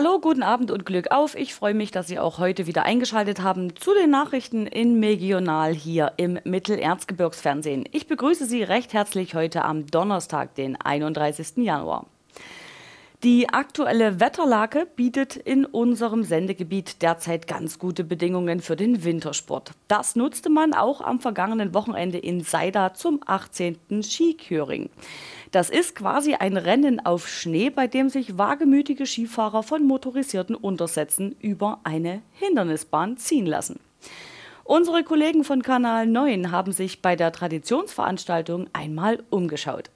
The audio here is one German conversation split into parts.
Hallo, guten Abend und Glück auf. Ich freue mich, dass Sie auch heute wieder eingeschaltet haben zu den Nachrichten in Regional hier im Mittelerzgebirgsfernsehen. Ich begrüße Sie recht herzlich heute am Donnerstag, den 31. Januar. Die aktuelle Wetterlage bietet in unserem Sendegebiet derzeit ganz gute Bedingungen für den Wintersport. Das nutzte man auch am vergangenen Wochenende in Seida zum 18. Skiküring. Das ist quasi ein Rennen auf Schnee, bei dem sich wagemütige Skifahrer von motorisierten Untersätzen über eine Hindernisbahn ziehen lassen. Unsere Kollegen von Kanal 9 haben sich bei der Traditionsveranstaltung einmal umgeschaut.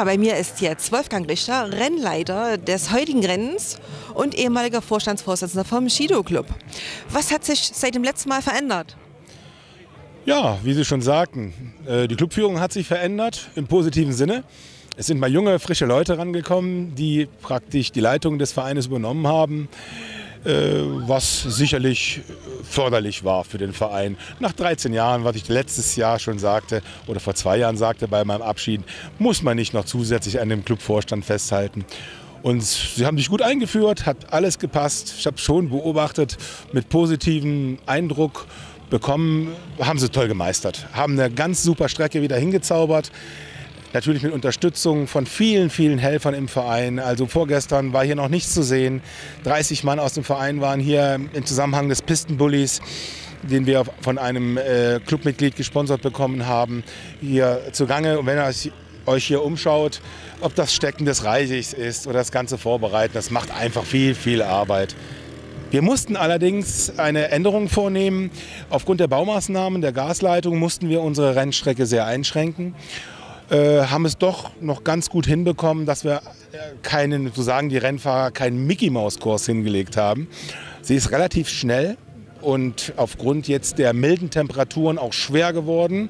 Bei mir ist jetzt Wolfgang Richter, Rennleiter des heutigen Rennens und ehemaliger Vorstandsvorsitzender vom Shido Club. Was hat sich seit dem letzten Mal verändert? Ja, wie Sie schon sagten, äh, die Clubführung hat sich verändert im positiven Sinne. Es sind mal junge, frische Leute rangekommen, die praktisch die Leitung des Vereines übernommen haben. Äh, was sicherlich förderlich war für den Verein. Nach 13 Jahren, was ich letztes Jahr schon sagte oder vor zwei Jahren sagte bei meinem Abschied, muss man nicht noch zusätzlich an dem Clubvorstand festhalten. Und sie haben sich gut eingeführt, hat alles gepasst. Ich habe schon beobachtet, mit positivem Eindruck bekommen, haben sie toll gemeistert. Haben eine ganz super Strecke wieder hingezaubert. Natürlich mit Unterstützung von vielen, vielen Helfern im Verein. Also vorgestern war hier noch nichts zu sehen. 30 Mann aus dem Verein waren hier im Zusammenhang des Pistenbullies den wir von einem äh, Clubmitglied gesponsert bekommen haben, hier zugange. Und wenn ihr euch hier umschaut, ob das Stecken des Reisigs ist oder das ganze Vorbereiten, das macht einfach viel, viel Arbeit. Wir mussten allerdings eine Änderung vornehmen. Aufgrund der Baumaßnahmen der Gasleitung mussten wir unsere Rennstrecke sehr einschränken äh, haben es doch noch ganz gut hinbekommen, dass wir äh, keinen, so sagen die Rennfahrer, keinen Mickey-Maus-Kurs hingelegt haben. Sie ist relativ schnell und aufgrund jetzt der milden Temperaturen auch schwer geworden.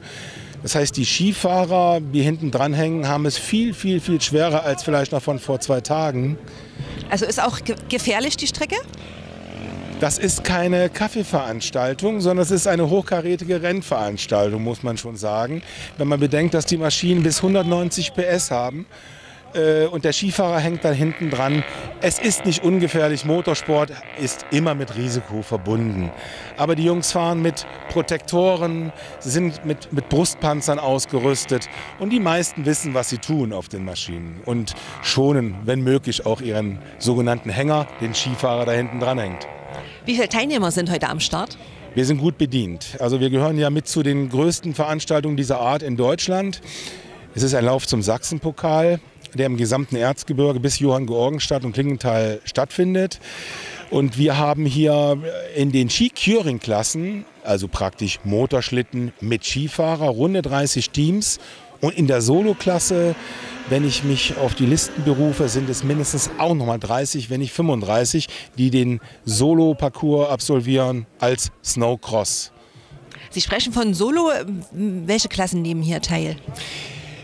Das heißt, die Skifahrer, die hinten dranhängen, haben es viel, viel, viel schwerer als vielleicht noch von vor zwei Tagen. Also ist auch gefährlich die Strecke? Das ist keine Kaffeeveranstaltung, sondern es ist eine hochkarätige Rennveranstaltung, muss man schon sagen. Wenn man bedenkt, dass die Maschinen bis 190 PS haben äh, und der Skifahrer hängt da hinten dran. Es ist nicht ungefährlich. Motorsport ist immer mit Risiko verbunden. Aber die Jungs fahren mit Protektoren, sind mit, mit Brustpanzern ausgerüstet und die meisten wissen, was sie tun auf den Maschinen und schonen, wenn möglich, auch ihren sogenannten Hänger, den Skifahrer da hinten dran hängt. Wie viele Teilnehmer sind heute am Start? Wir sind gut bedient. Also wir gehören ja mit zu den größten Veranstaltungen dieser Art in Deutschland. Es ist ein Lauf zum Sachsenpokal, der im gesamten Erzgebirge bis Johann Georgenstadt und Klingenthal stattfindet. Und wir haben hier in den Ski-Curing-Klassen, also praktisch Motorschlitten mit Skifahrer, runde 30 Teams. Und in der Solo-Klasse wenn ich mich auf die Listen berufe, sind es mindestens auch nochmal 30, wenn nicht 35, die den Solo-Parcours absolvieren als Snowcross. Sie sprechen von Solo. Welche Klassen nehmen hier teil?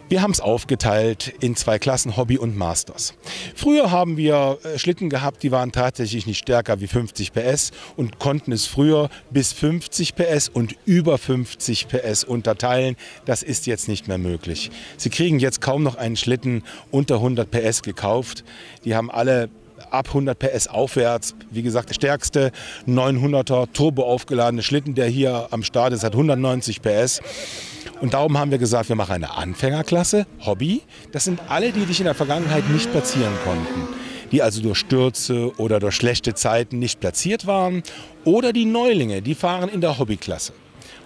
Wir haben es aufgeteilt in zwei Klassen, Hobby und Masters. Früher haben wir äh, Schlitten gehabt, die waren tatsächlich nicht stärker wie 50 PS und konnten es früher bis 50 PS und über 50 PS unterteilen. Das ist jetzt nicht mehr möglich. Sie kriegen jetzt kaum noch einen Schlitten unter 100 PS gekauft. Die haben alle ab 100 PS aufwärts. Wie gesagt, der stärkste 900er turbo aufgeladene Schlitten, der hier am Start ist, hat 190 PS. Und darum haben wir gesagt, wir machen eine Anfängerklasse, Hobby. Das sind alle, die dich in der Vergangenheit nicht platzieren konnten. Die also durch Stürze oder durch schlechte Zeiten nicht platziert waren. Oder die Neulinge, die fahren in der Hobbyklasse.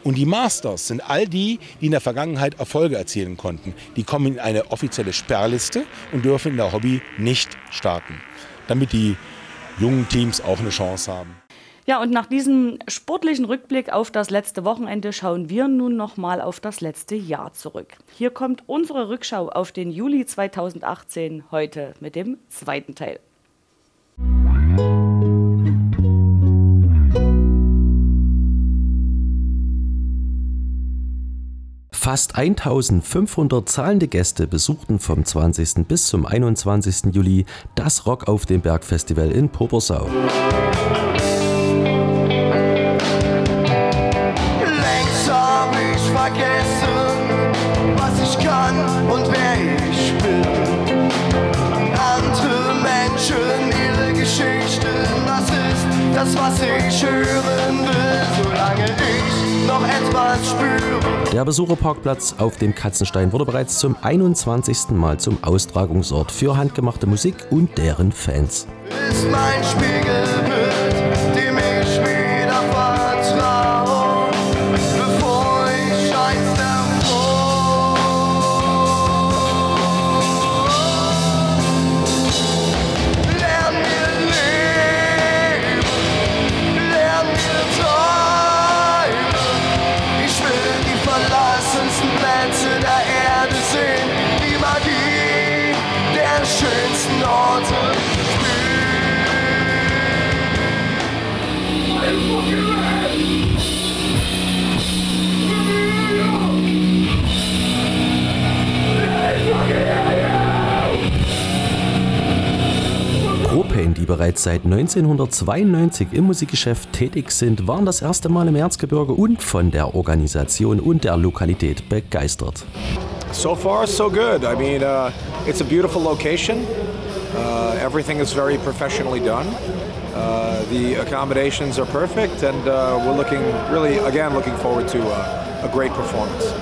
Und die Masters sind all die, die in der Vergangenheit Erfolge erzielen konnten. Die kommen in eine offizielle Sperrliste und dürfen in der Hobby nicht starten, damit die jungen Teams auch eine Chance haben. Ja, und nach diesem sportlichen Rückblick auf das letzte Wochenende schauen wir nun nochmal auf das letzte Jahr zurück. Hier kommt unsere Rückschau auf den Juli 2018 heute mit dem zweiten Teil. Fast 1500 zahlende Gäste besuchten vom 20. bis zum 21. Juli das Rock auf dem Berg Festival in Pobersau. das, was ich hören will, solange ich noch etwas spüre. Der Besucherparkplatz auf dem Katzenstein wurde bereits zum 21. Mal zum Austragungsort für handgemachte Musik und deren Fans. Ist mein Spiegelbild, Propane, die bereits seit 1992 im Musikgeschäft tätig sind, waren das erste Mal im Erzgebirge und von der Organisation und der Lokalität begeistert. So far, so good. I mean, uh, it's a beautiful location. Uh, everything is very professionally done. Uh, the accommodations are perfect, and uh, we're looking really, again, looking forward to uh, a great performance.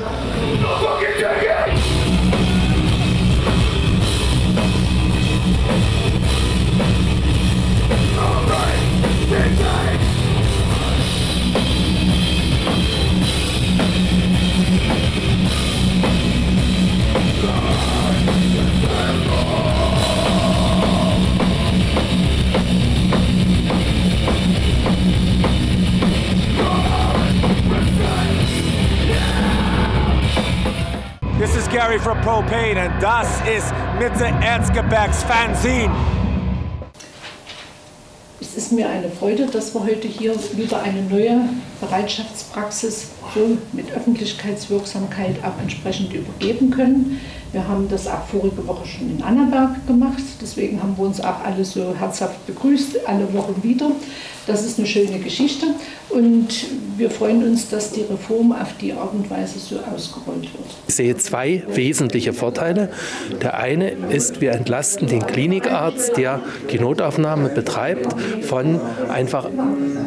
Gary from Propane, and das ist Mitte Erzgebirgs Fanzine. Es ist mir eine Freude, dass wir heute hier wieder eine neue Bereitschaftspraxis mit Öffentlichkeitswirksamkeit auch entsprechend übergeben können. Wir haben das auch vorige Woche schon in Annaberg gemacht, deswegen haben wir uns auch alle so herzhaft begrüßt, alle Wochen wieder. Das ist eine schöne Geschichte und wir freuen uns, dass die Reform auf die Art und Weise so ausgerollt wird. Ich sehe zwei wesentliche Vorteile. Der eine ist, wir entlasten den Klinikarzt, der die Notaufnahme betreibt, von einfach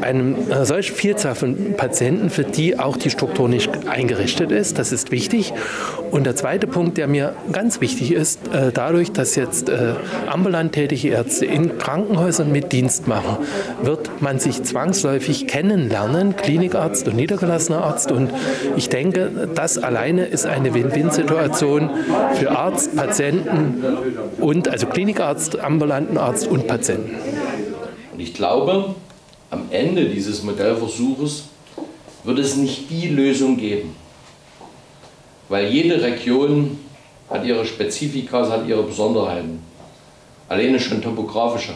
einem einer solchen Vielzahl von Patienten, für die auch die Struktur nicht eingerichtet ist. Das ist wichtig. Und der zweite Punkt, der mir ganz wichtig ist, äh, dadurch, dass jetzt äh, ambulant tätige Ärzte in Krankenhäusern mit Dienst machen, wird man sich zwangsläufig kennenlernen, Klinikarzt und niedergelassener Arzt. Und ich denke, das alleine ist eine Win-Win-Situation für Arzt, Patienten und also Klinikarzt, ambulanten Arzt und Patienten. Und ich glaube, am Ende dieses Modellversuches wird es nicht die Lösung geben. Weil jede Region hat ihre Spezifika, hat ihre Besonderheiten. Alleine schon topografische.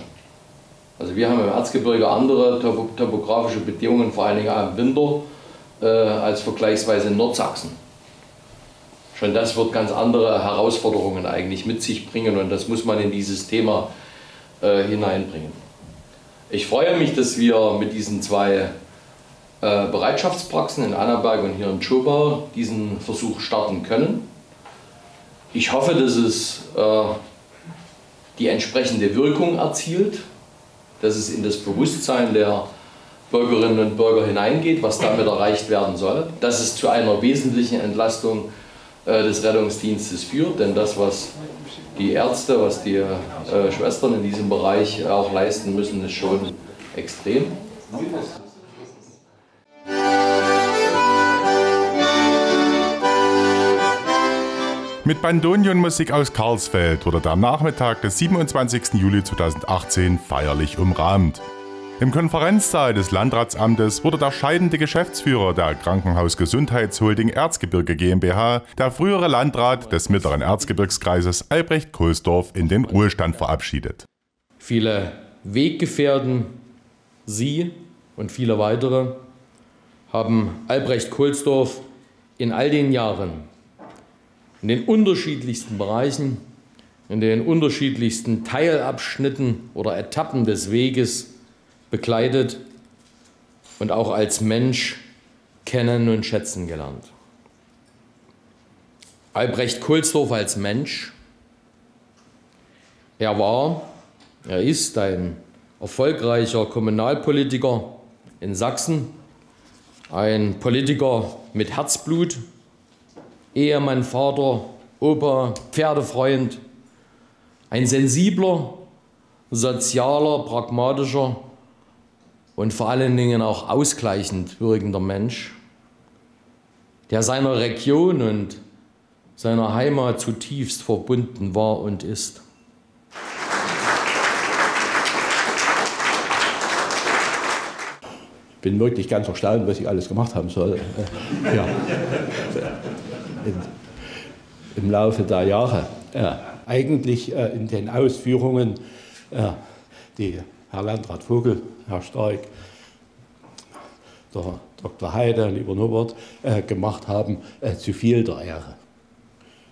Also wir haben im Erzgebirge andere topografische Bedingungen, vor allen Dingen im Winter, äh, als vergleichsweise in Nordsachsen. Schon das wird ganz andere Herausforderungen eigentlich mit sich bringen und das muss man in dieses Thema äh, hineinbringen. Ich freue mich, dass wir mit diesen zwei äh, Bereitschaftspraxen in Annaberg und hier in Schobau diesen Versuch starten können. Ich hoffe, dass es äh, die entsprechende Wirkung erzielt, dass es in das Bewusstsein der Bürgerinnen und Bürger hineingeht, was damit erreicht werden soll, dass es zu einer wesentlichen Entlastung äh, des Rettungsdienstes führt, denn das, was die Ärzte, was die äh, Schwestern in diesem Bereich auch leisten müssen, ist schon extrem. Mit Bandonionmusik aus Karlsfeld wurde der Nachmittag des 27. Juli 2018 feierlich umrahmt. Im Konferenzsaal des Landratsamtes wurde der scheidende Geschäftsführer der Krankenhausgesundheitsholding Erzgebirge GmbH, der frühere Landrat des Mittleren Erzgebirgskreises Albrecht Kohlsdorf, in den Ruhestand verabschiedet. Viele Weggefährten, Sie und viele weitere haben Albrecht Kohlsdorf in all den Jahren in den unterschiedlichsten Bereichen, in den unterschiedlichsten Teilabschnitten oder Etappen des Weges begleitet und auch als Mensch kennen und schätzen gelernt. Albrecht Kohlsdorf als Mensch, er war, er ist ein erfolgreicher Kommunalpolitiker in Sachsen, ein Politiker mit Herzblut, Ehemann, Vater, Opa, Pferdefreund, ein sensibler, sozialer, pragmatischer und vor allen Dingen auch ausgleichend wirkender Mensch, der seiner Region und seiner Heimat zutiefst verbunden war und ist. Bin wirklich ganz erstaunt, was ich alles gemacht haben soll. Ja. In, Im Laufe der Jahre. Ja. Eigentlich äh, in den Ausführungen, äh, die Herr Landrat Vogel, Herr Stark, der Dr. Heide, lieber Norbert, äh, gemacht haben, äh, zu viel der Ehre.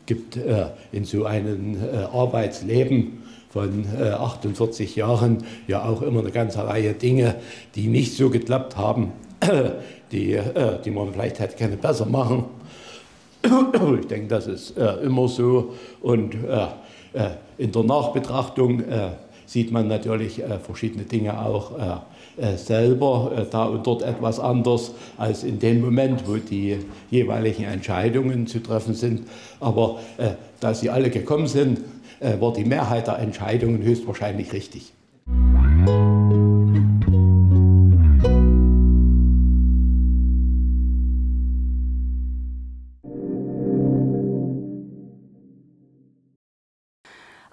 gibt äh, in so einem äh, Arbeitsleben von 48 Jahren ja auch immer eine ganze Reihe Dinge, die nicht so geklappt haben, die, die man vielleicht hätte gerne besser machen. Ich denke, das ist immer so. Und in der Nachbetrachtung sieht man natürlich verschiedene Dinge auch äh, selber äh, da und dort etwas anders als in dem Moment, wo die jeweiligen Entscheidungen zu treffen sind. Aber äh, da sie alle gekommen sind, war die Mehrheit der Entscheidungen höchstwahrscheinlich richtig.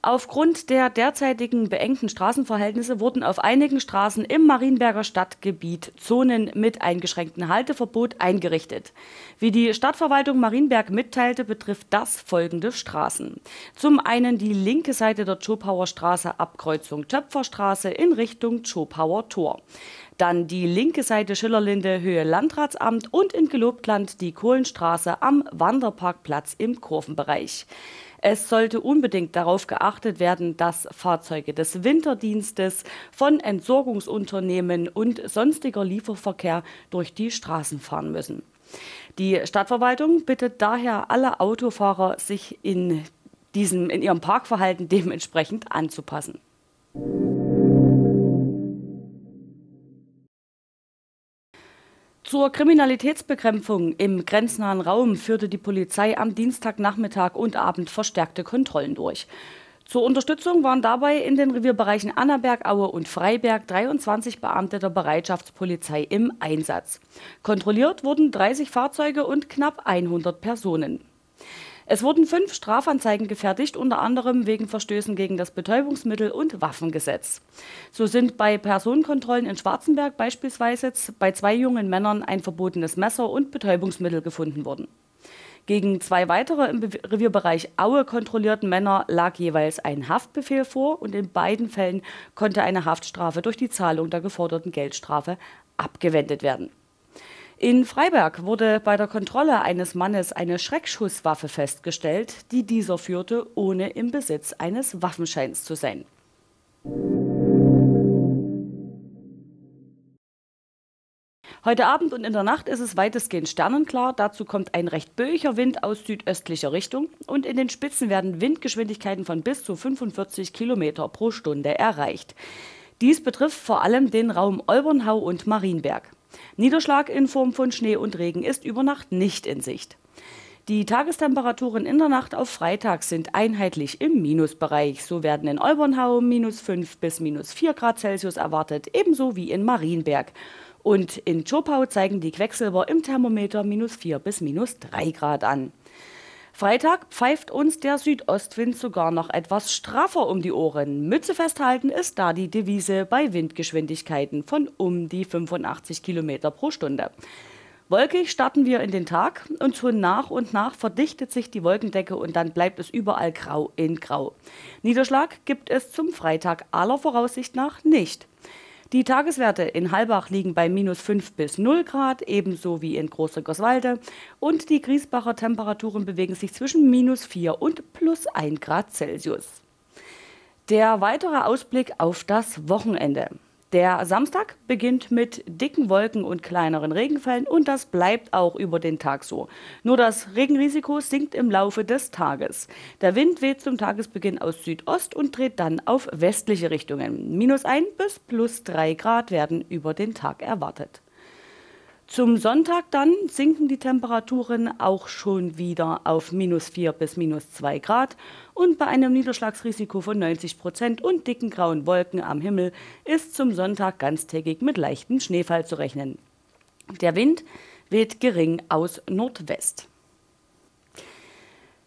Aufgrund der derzeitigen beengten Straßenverhältnisse wurden auf einigen Straßen im Marienberger Stadtgebiet Zonen mit eingeschränktem Halteverbot eingerichtet. Wie die Stadtverwaltung Marienberg mitteilte, betrifft das folgende Straßen. Zum einen die linke Seite der Chopauer Straße Abkreuzung Töpferstraße in Richtung Chopauer Tor. Dann die linke Seite Schillerlinde Höhe Landratsamt und in Gelobtland die Kohlenstraße am Wanderparkplatz im Kurvenbereich. Es sollte unbedingt darauf geachtet werden, dass Fahrzeuge des Winterdienstes von Entsorgungsunternehmen und sonstiger Lieferverkehr durch die Straßen fahren müssen. Die Stadtverwaltung bittet daher alle Autofahrer, sich in, diesem, in ihrem Parkverhalten dementsprechend anzupassen. Zur Kriminalitätsbekämpfung im grenznahen Raum führte die Polizei am Dienstagnachmittag und Abend verstärkte Kontrollen durch. Zur Unterstützung waren dabei in den Revierbereichen Annaberg, Aue und Freiberg 23 Beamte der Bereitschaftspolizei im Einsatz. Kontrolliert wurden 30 Fahrzeuge und knapp 100 Personen. Es wurden fünf Strafanzeigen gefertigt, unter anderem wegen Verstößen gegen das Betäubungsmittel- und Waffengesetz. So sind bei Personenkontrollen in Schwarzenberg beispielsweise bei zwei jungen Männern ein verbotenes Messer und Betäubungsmittel gefunden worden. Gegen zwei weitere im Revierbereich Aue kontrollierten Männer lag jeweils ein Haftbefehl vor und in beiden Fällen konnte eine Haftstrafe durch die Zahlung der geforderten Geldstrafe abgewendet werden. In Freiberg wurde bei der Kontrolle eines Mannes eine Schreckschusswaffe festgestellt, die dieser führte, ohne im Besitz eines Waffenscheins zu sein. Heute Abend und in der Nacht ist es weitestgehend sternenklar. Dazu kommt ein recht böiger Wind aus südöstlicher Richtung und in den Spitzen werden Windgeschwindigkeiten von bis zu 45 Kilometer pro Stunde erreicht. Dies betrifft vor allem den Raum Olbernhau und Marienberg. Niederschlag in Form von Schnee und Regen ist über Nacht nicht in Sicht. Die Tagestemperaturen in der Nacht auf Freitag sind einheitlich im Minusbereich. So werden in Olbernhau minus 5 bis minus 4 Grad Celsius erwartet, ebenso wie in Marienberg. Und in Chopau zeigen die Quecksilber im Thermometer minus 4 bis minus 3 Grad an. Freitag pfeift uns der Südostwind sogar noch etwas straffer um die Ohren. Mütze festhalten ist da die Devise bei Windgeschwindigkeiten von um die 85 Kilometer pro Stunde. Wolkig starten wir in den Tag und so nach und nach verdichtet sich die Wolkendecke und dann bleibt es überall grau in grau. Niederschlag gibt es zum Freitag aller Voraussicht nach nicht. Die Tageswerte in Halbach liegen bei minus 5 bis 0 Grad, ebenso wie in Großrickerswalde. Und die Griesbacher Temperaturen bewegen sich zwischen minus 4 und plus 1 Grad Celsius. Der weitere Ausblick auf das Wochenende. Der Samstag beginnt mit dicken Wolken und kleineren Regenfällen und das bleibt auch über den Tag so. Nur das Regenrisiko sinkt im Laufe des Tages. Der Wind weht zum Tagesbeginn aus Südost und dreht dann auf westliche Richtungen. Minus 1 bis plus 3 Grad werden über den Tag erwartet. Zum Sonntag dann sinken die Temperaturen auch schon wieder auf minus 4 bis minus 2 Grad und bei einem Niederschlagsrisiko von 90 Prozent und dicken grauen Wolken am Himmel ist zum Sonntag ganztägig mit leichtem Schneefall zu rechnen. Der Wind weht gering aus Nordwest.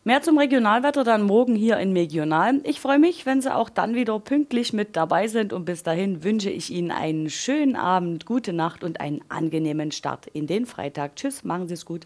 Mehr zum Regionalwetter dann morgen hier in Megional. Ich freue mich, wenn Sie auch dann wieder pünktlich mit dabei sind und bis dahin wünsche ich Ihnen einen schönen Abend, gute Nacht und einen angenehmen Start in den Freitag. Tschüss, machen Sie es gut.